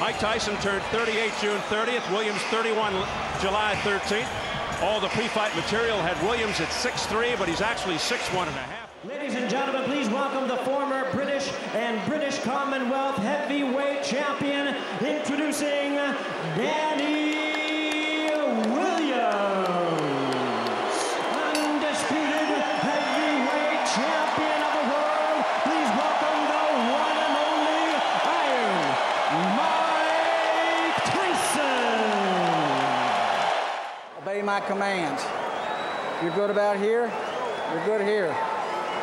Mike Tyson turned 38 June 30th, Williams 31 July 13th. All the pre-fight material had Williams at 6'3", but he's actually 6'1 and a half. Ladies and gentlemen, please welcome the former British and British Commonwealth heavyweight champion, introducing Danny my commands. You're good about here, you're good here.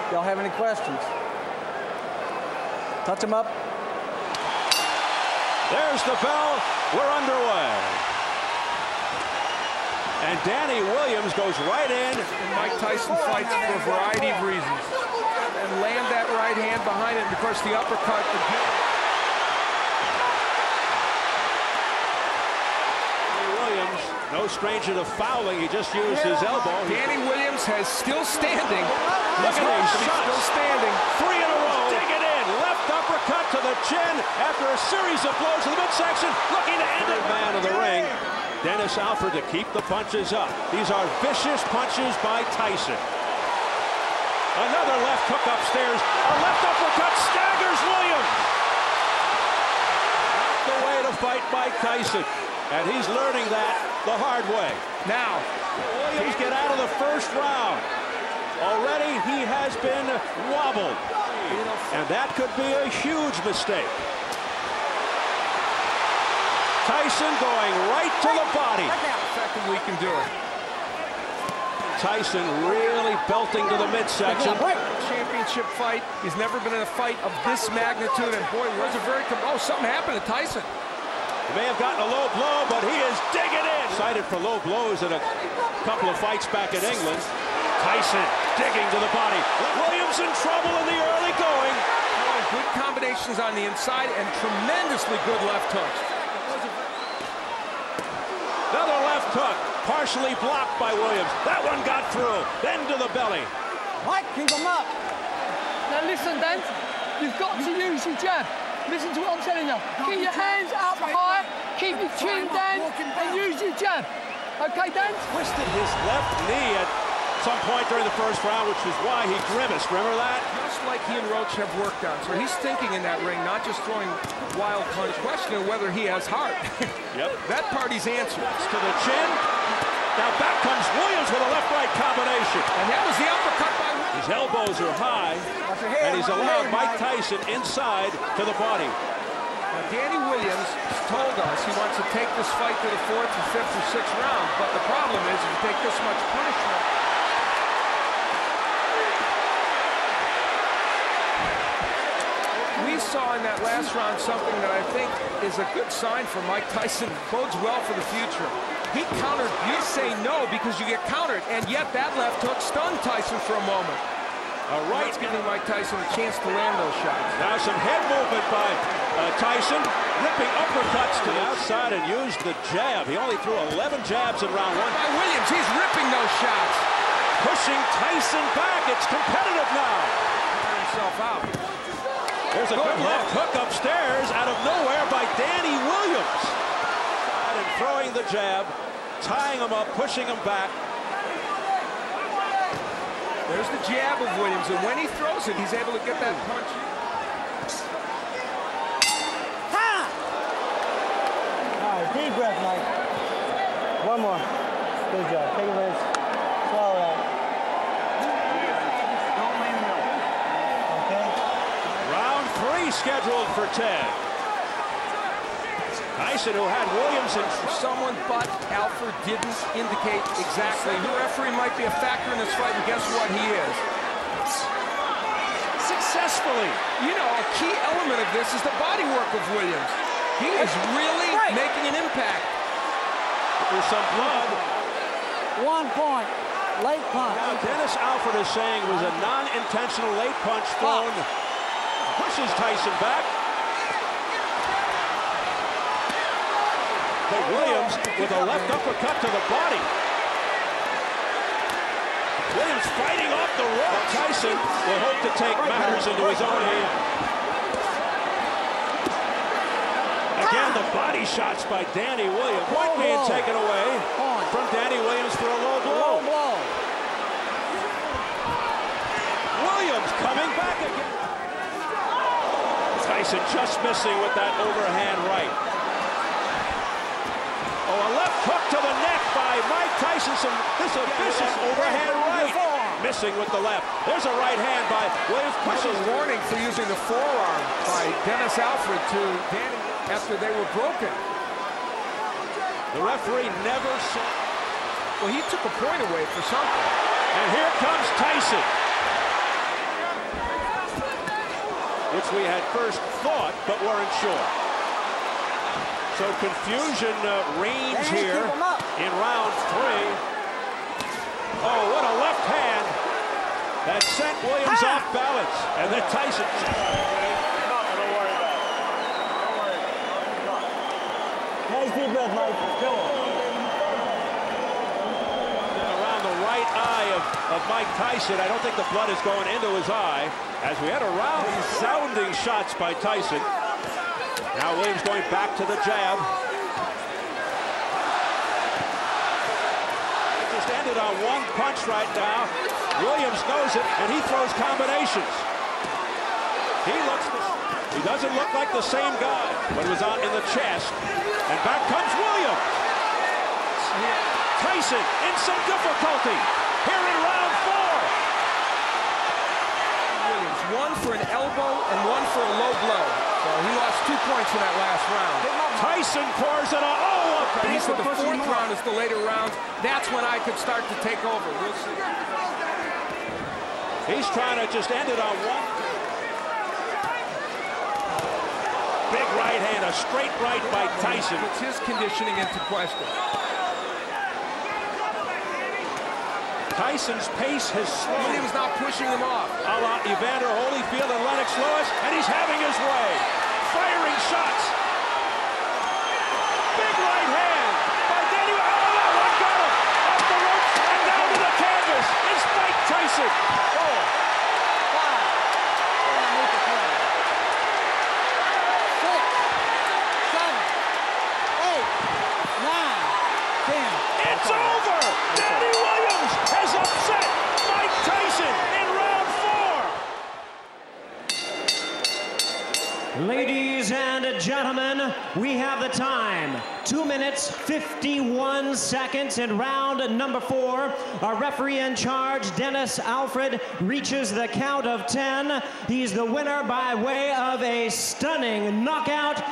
Y'all have any questions? Touch them up. There's the bell. We're underway. And Danny Williams goes right in. And Mike Tyson fights for a variety of reasons. And land that right hand behind it. And of course, the uppercut. Danny Williams, no stranger to fouling. He just used his elbow. Danny Williams has still standing. Look at these shots. Still standing. Three in a row. Dig it in. Left uppercut to the chin after a series of blows to the midsection. Looking to end it. Man of the ring. Dennis Alfred to keep the punches up. These are vicious punches by Tyson. Another left hook upstairs. A left uppercut staggers Williams. The way to fight Mike Tyson. And he's learning that the hard way. Now, Williams get out of the first round. Already he has been wobbled. And that could be a huge mistake. Tyson going right to the body. effectively can do it. Tyson really belting to the midsection. Championship fight. He's never been in a fight of this magnitude. And boy, was a very. Oh, something happened to Tyson. He may have gotten a low blow, but he is digging in. Cited for low blows in a couple of fights back in England. Tyson digging to the body. Williams in trouble in the early going. Good combinations on the inside and tremendously good left hooks. Another left hook, partially blocked by Williams. That one got through. Then to the belly. Mike, keep him up. Now listen, Dan, you've got to use your jab. Listen to what I'm telling you. Keep your hands up high, keep your chin down, and use your jab. Okay, Dan? Twisted his left knee at some point during the first round, which is why he grimaced. Remember that? Just like he and Roach have worked on. So he's thinking in that ring, not just throwing wild punch, questioning whether he has heart. Yep. that party's answer. To the chin. Now back comes Williams with a left-right combination. And that was the uppercut by Williams. His elbows are high, and he's allowed Mike Tyson inside to the body. Danny Williams told us he wants to take this fight to the fourth or fifth or sixth round, but the problem is if you take this much punishment, we saw in that last round something that I think is a good sign for Mike Tyson, bodes well for the future. He countered, you say no because you get countered, and yet that left hook stunned Tyson for a moment. A right. It's giving Mike Tyson a chance to land those shots. Now some head movement by uh, Tyson, ripping uppercuts to the outside and used the jab. He only threw 11 jabs in round one. By Williams, he's ripping those shots. Pushing Tyson back. It's competitive now. Himself out. There's a good left hook upstairs out of nowhere by Danny Williams. And throwing the jab, tying him up, pushing him back. There's the jab of Williams, and when he throws it, he's able to get that punch. All right, deep breath, Mike. One more. Good job. Take a minute. Swallow that. Okay. Round three scheduled for Ted. Tyson, who had Williams in Someone but Alfred didn't indicate exactly. The referee might be a factor in this fight, and guess what? He is. successfully. You know, a key element of this is the body work of Williams. He is really making an impact. There's some blood. One point. Late punch. Now, Dennis Alfred is saying it was a non-intentional late punch thrown. Pushes Tyson back. But Williams with a left uppercut to the body. Williams fighting off the rope. Tyson will hope to take matters into his own hand. Again, the body shots by Danny Williams. Point Low being taken away from Danny Williams for a low blow. Low blow. Williams coming back again. Tyson just missing with that overhand right. A left hook to the neck by Mike Tyson. Some, this is a vicious overhand right. Missing with the left. There's a right hand by Williams. This Pushes. warning for using the forearm by Dennis Alfred to Danny after they were broken. The referee never saw. Well, he took a point away for something. And here comes Tyson. Which we had first thought, but weren't sure. So confusion uh, reigns here keep 'em up. in round three. Oh, what a left hand that sent Williams off balance. And then Tyson. Nice deep breath, Mike. Go. around the right eye of, of Mike Tyson. I don't think the blood is going into his eye as we had a round of sounding shots by Tyson. Now Williams going back to the jab. It just ended on one punch right now. Williams knows it, and he throws combinations. He looks, he doesn't look like the same guy but he was out in the chest. And back comes Williams. Tyson in some difficulty here in round four. Williams, one for an elbow and one for a low blow. He lost two points in that last round. Tyson pours it on. Oh, a he said the fourth round is the later round. That's when I could start to take over. We'll see. He's trying to just end it on one. Big right hand, a straight right by Tyson. Puts his conditioning into question. Tyson's pace has slowed. Williams not pushing him off. A la Evander Holyfield and Lennox Lewis, and he's having his way. Firing shots. Big right hand by Danny. Oh, that one got him. Off the ropes and down to the canvas. It's Mike Tyson. Four. Five. Underneath the play. Six. Seven. Eight. Nine. Ten. It's over. Danny Williams has upset Mike Tyson in round four. Ladies and gentlemen, we have the time. Two minutes, 51 seconds in round number four. Our referee in charge, Dennis Alfred, reaches the count of 10. He's the winner by way of a stunning knockout